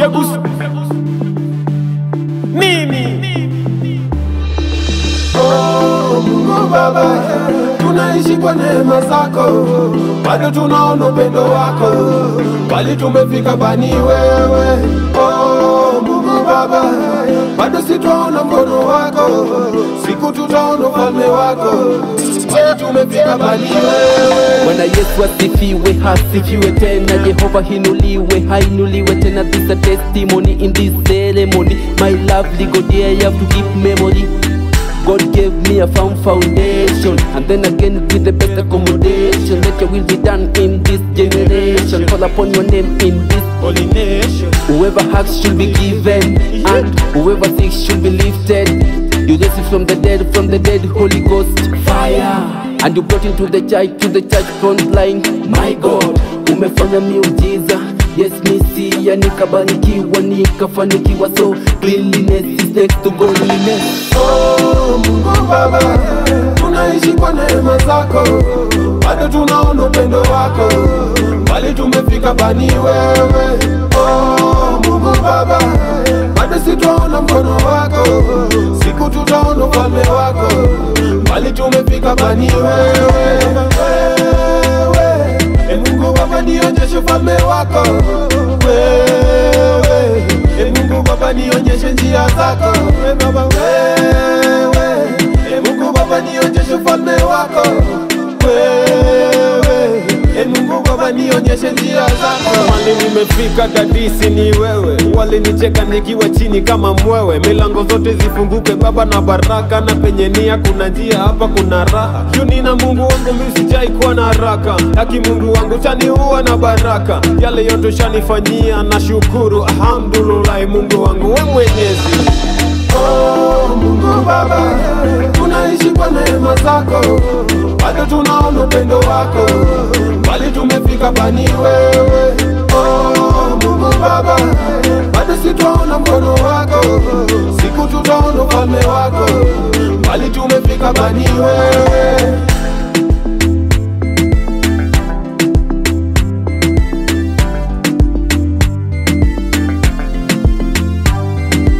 Yebus. Mimi. Oh, Mungu Baba, tunaishi kwa neema zako, bado tunaona upendo wako, bali tumefika bani wewe. Oh, Mungu Baba, bado sitwaona mkono wako, siku tutaona ufalme wako, bali tumefika bani wewe. Bwana Yesu asifiwe, hasifiwe tena. Jehova hinuliwe, hainuliwe tena. This a testimony in this ceremony. My lovely God, yeah, you have to give memory. God gave me a firm foundation, and then again with the best accommodation. Let your will be done in this generation. Call upon your name in this Holy nation. Whoever hugs should be given, and whoever seeks should be lifted. You raise it from the dead, from the dead, Holy Ghost fire. And you brought into the church, to the church front line. My God, umefanya miujiza. Yes, misia nikabarikiwa, nikafanikiwa. So cleanliness is next to godliness. Oh, Mungu Baba, tunaishi kwa neema zako, bado tunaona upendo wako, bali tumefika bani wewe. Oh, bali ni wewe. Wewe, e Mungu Baba, ufalme wako. Wewe E Mungu Baba nionyeshe njia zako. Wewe Baba nionyeshe njia zako Mali nimefika dadisi ni wewe, walinicheka nikiwa chini kama mwewe. Milango zote zifunguke Baba na baraka, na penye nia kuna njia, hapa kuna raha. Yuni na Mungu wangu mimi kuwa na haraka, haki Mungu wangu chaniua na baraka. Yale yote ushanifanyia na shukuru, alhamdulillah. Mungu wangu we mwenyezi Oh, Mungu Baba, tunaishi kwa neema zako, bado tunaona upendo wako, bali tumefika pani wewe. Oh, Mungu Baba, bado sitaona mkono wako, siku tutaona ufalme wako, bali tumefika pani wewe.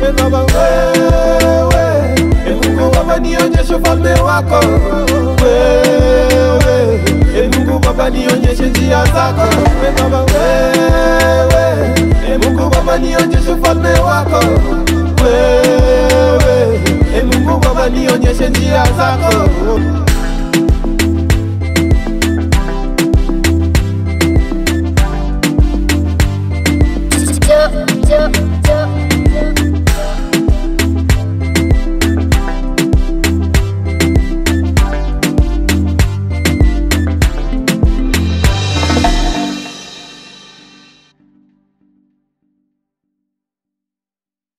E Baba wewe, e Mungu Baba nionyeshe ufalme wako. Wewe, njia zako